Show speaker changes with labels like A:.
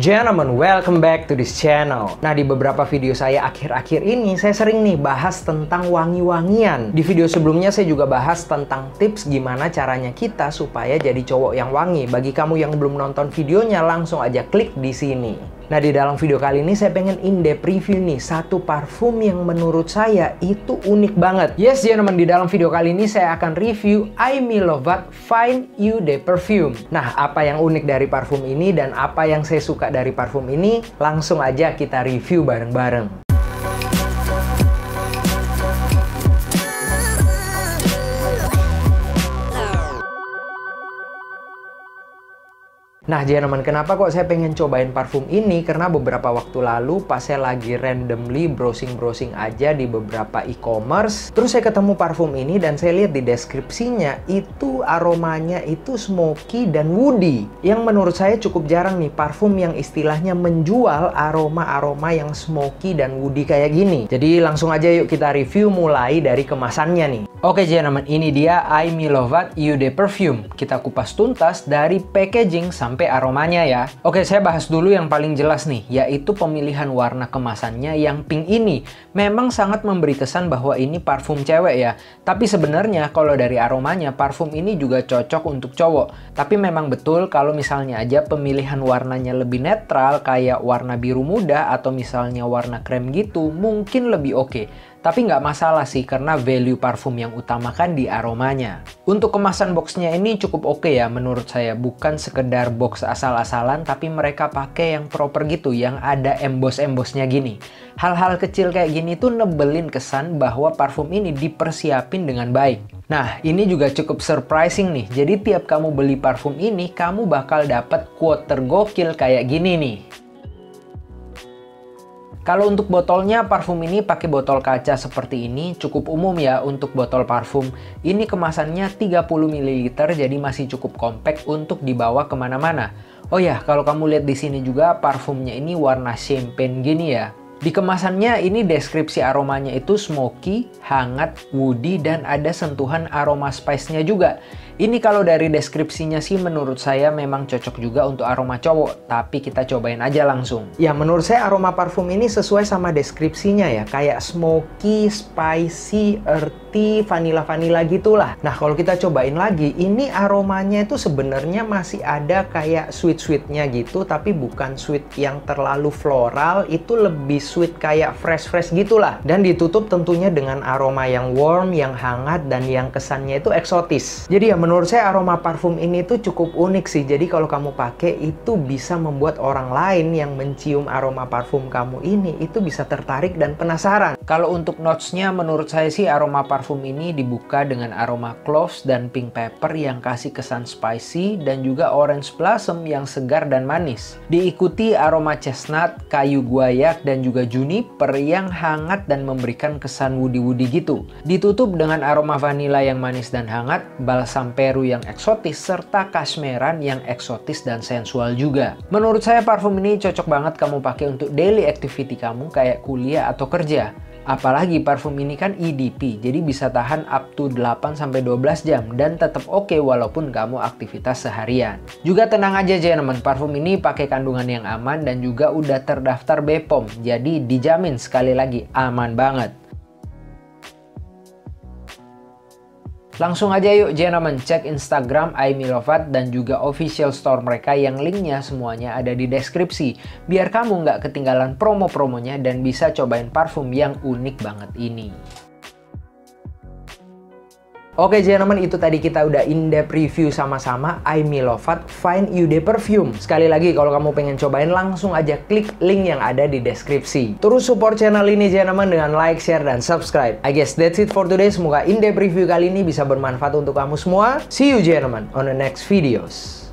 A: Gentlemen, welcome back to this channel. Nah, di beberapa video saya akhir-akhir ini, saya sering nih bahas tentang wangi-wangian. Di video sebelumnya saya juga bahas tentang tips gimana caranya kita supaya jadi cowok yang wangi. Bagi kamu yang belum nonton videonya, langsung aja klik di sini. Nah, di dalam video kali ini saya pengen in-depth review nih satu parfum yang menurut saya itu unik banget. Yes, gentlemen, di dalam video kali ini saya akan review I Lovat Find You The Perfume. Nah, apa yang unik dari parfum ini dan apa yang saya suka dari parfum ini, langsung aja kita review bareng-bareng. Nah, gentlemen, kenapa kok saya pengen cobain parfum ini? Karena beberapa waktu lalu pas saya lagi randomly browsing-browsing aja di beberapa e-commerce, terus saya ketemu parfum ini dan saya lihat di deskripsinya itu aromanya itu smoky dan woody. Yang menurut saya cukup jarang nih parfum yang istilahnya menjual aroma-aroma yang smoky dan woody kayak gini. Jadi langsung aja yuk kita review mulai dari kemasannya nih. Oke, gentlemen, ini dia I Milovat Ude Perfume. Kita kupas tuntas dari packaging sampai sampai aromanya ya. Oke, saya bahas dulu yang paling jelas nih, yaitu pemilihan warna kemasannya yang pink ini. Memang sangat memberi kesan bahwa ini parfum cewek ya. Tapi sebenarnya kalau dari aromanya, parfum ini juga cocok untuk cowok. Tapi memang betul kalau misalnya aja pemilihan warnanya lebih netral kayak warna biru muda atau misalnya warna krem gitu, mungkin lebih oke. Tapi nggak masalah sih karena value parfum yang utamakan di aromanya. Untuk kemasan boxnya ini cukup oke okay ya menurut saya. Bukan sekedar box asal-asalan tapi mereka pakai yang proper gitu yang ada emboss-embossnya gini. Hal-hal kecil kayak gini tuh nebelin kesan bahwa parfum ini dipersiapin dengan baik. Nah, ini juga cukup surprising nih. Jadi tiap kamu beli parfum ini, kamu bakal dapat quote tergokil kayak gini nih. Kalau untuk botolnya, parfum ini pakai botol kaca seperti ini, cukup umum ya untuk botol parfum. Ini kemasannya 30 ml, jadi masih cukup compact untuk dibawa ke mana-mana. Oh ya, kalau kamu lihat di sini juga parfumnya ini warna champagne gini ya. Di kemasannya ini deskripsi aromanya itu smoky, hangat, woody, dan ada sentuhan aroma spice-nya juga. Ini kalau dari deskripsinya sih menurut saya memang cocok juga untuk aroma cowok, tapi kita cobain aja langsung. Ya menurut saya aroma parfum ini sesuai sama deskripsinya ya, kayak smoky, spicy, earthy, vanilla-vanilla gitulah. Nah kalau kita cobain lagi, ini aromanya itu sebenarnya masih ada kayak sweet-sweetnya gitu, tapi bukan sweet yang terlalu floral, itu lebih sweet kayak fresh-fresh gitulah. Dan ditutup tentunya dengan aroma yang warm, yang hangat, dan yang kesannya itu eksotis. Jadi ya menurut saya aroma parfum ini tuh cukup unik sih. Jadi kalau kamu pakai itu bisa membuat orang lain yang mencium aroma parfum kamu ini itu bisa tertarik dan penasaran. Kalau untuk notesnya menurut saya sih aroma parfum ini dibuka dengan aroma cloves dan pink pepper yang kasih kesan spicy dan juga orange blossom yang segar dan manis. Diikuti aroma chestnut, kayu guayak dan juga juniper yang hangat dan memberikan kesan woody-woody gitu. Ditutup dengan aroma vanilla yang manis dan hangat, balsam Peru yang eksotis, serta kasmeran yang eksotis dan sensual juga. Menurut saya parfum ini cocok banget kamu pakai untuk daily activity kamu kayak kuliah atau kerja. Apalagi parfum ini kan EDP, jadi bisa tahan up to 8-12 jam dan tetap oke okay walaupun kamu aktivitas seharian. Juga tenang aja gentlemen, parfum ini pakai kandungan yang aman dan juga udah terdaftar BPOM, jadi dijamin sekali lagi aman banget. Langsung aja yuk gentlemen cek Instagram Aimilovat dan juga official store mereka yang linknya semuanya ada di deskripsi. Biar kamu nggak ketinggalan promo-promonya dan bisa cobain parfum yang unik banget ini. Oke gentlemen, itu tadi kita udah in-depth review sama-sama I Milovat Fine Ude Perfume. Sekali lagi, kalau kamu pengen cobain, langsung aja klik link yang ada di deskripsi. Terus support channel ini gentlemen dengan like, share, dan subscribe. I guess that's it for today. Semoga in-depth review kali ini bisa bermanfaat untuk kamu semua. See you gentlemen on the next videos.